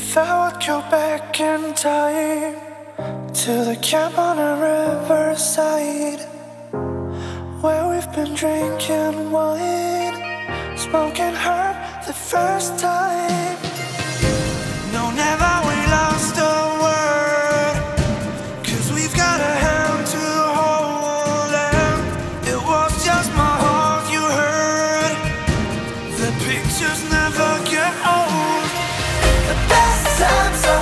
If I would go back in time to the camp on a riverside where we've been drinking wine, smoking herb the first time. No, never we lost a word, cause we've got a hand to hold, and it was just my heart you heard. The pictures never the best times